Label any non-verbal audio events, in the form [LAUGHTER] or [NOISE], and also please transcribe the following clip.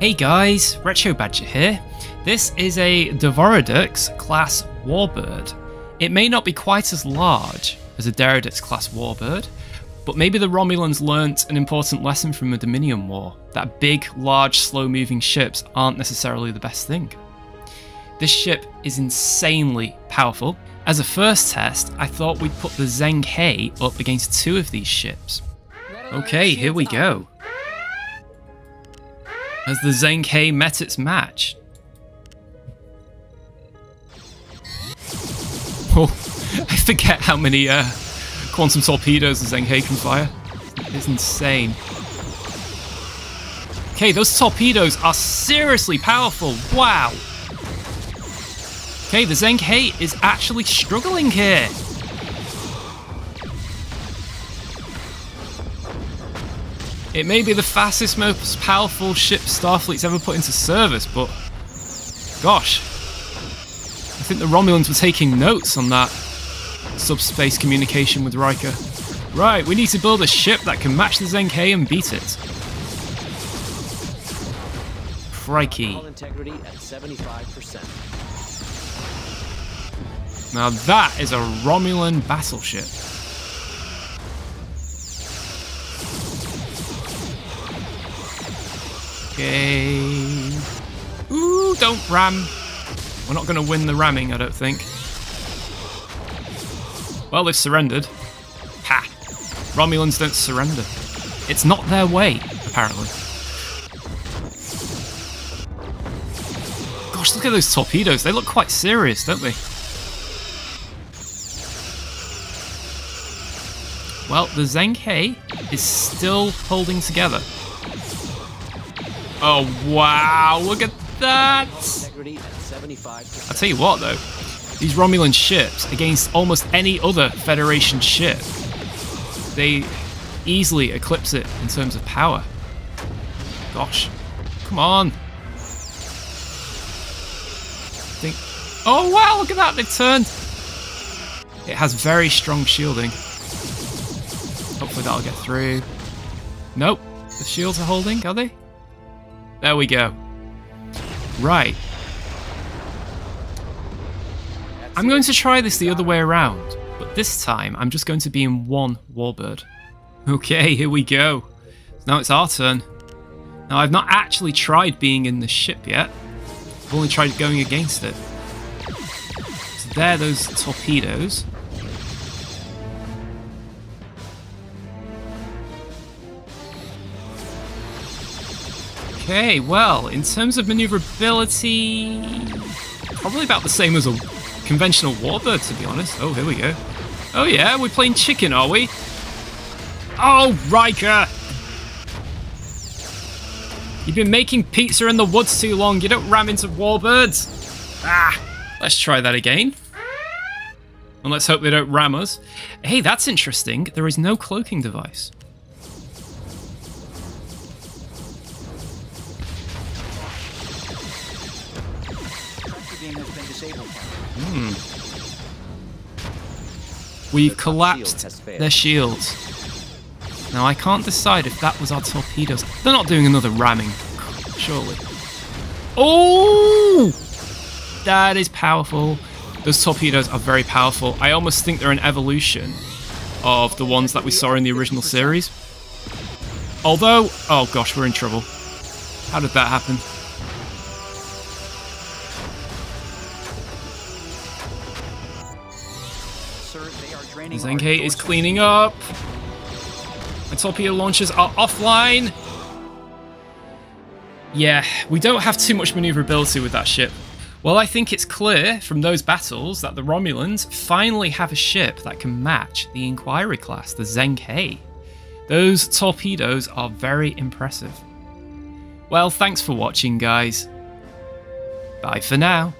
Hey guys, Retro Badger here. This is a D'Voridex class warbird. It may not be quite as large as a D'deridex class warbird, but maybe the Romulans learnt an important lesson from the Dominion War that big, large, slow moving ships aren't necessarily the best thing. This ship is insanely powerful. As a first test, I thought we'd put the Zheng He up against two of these ships. Okay, here we go. As the He met its match. Oh, [LAUGHS] I forget how many uh, quantum torpedoes the He can fire. It's insane. Okay, those torpedoes are seriously powerful. Wow. Okay, the He is actually struggling here. It may be the fastest, most powerful ship Starfleet's ever put into service, but gosh, I think the Romulans were taking notes on that subspace communication with Riker. Right, we need to build a ship that can match the He and beat it. Crikey. integrity at 75%. Now that is a Romulan battleship. Okay. Ooh, don't ram. We're not going to win the ramming, I don't think. Well, they've surrendered. Ha! Romulans don't surrender. It's not their way, apparently. Gosh, look at those torpedoes. They look quite serious, don't they? Well, the He is still holding together. Oh, wow, look at that! Integrity at 75%. I'll tell you what, though, these Romulan ships, against almost any other Federation ship, they easily eclipse it in terms of power. Gosh, come on. Think. Oh wow, look at that, they've turned. It has very strong shielding. Hopefully that'll get through. Nope, the shields are holding, are they? There we go. Right. I'm going to try this the other way around, but this time I'm just going to be in one warbird. Okay, here we go. Now it's our turn. Now I've not actually tried being in the ship yet. I've only tried going against it. So there, those torpedoes. Okay, well, in terms of maneuverability, probably about the same as a conventional warbird, to be honest. Oh, here we go. Oh yeah, we're playing chicken, are we? Oh, Riker! You've been making pizza in the woods too long. You don't ram into warbirds. Ah, let's try that again. And let's hope they don't ram us. Hey, that's interesting. There is no cloaking device. Hmm. We've The top shield collapsed has their shields. Now I can't decide if that was our torpedoes. They're not doing another ramming, surely. Oh! That is powerful. Those torpedoes are very powerful. I almost think they're an evolution of the ones that we saw in the original series. Although, oh gosh, we're in trouble. How did that happen? Sir, they are draining Zheng He is cleaning up. My torpedo launchers are offline. Yeah, we don't have too much maneuverability with that ship. Well, I think it's clear from those battles that the Romulans finally have a ship that can match the Inquiry class, the He. Those torpedoes are very impressive. Well, thanks for watching, guys. Bye for now.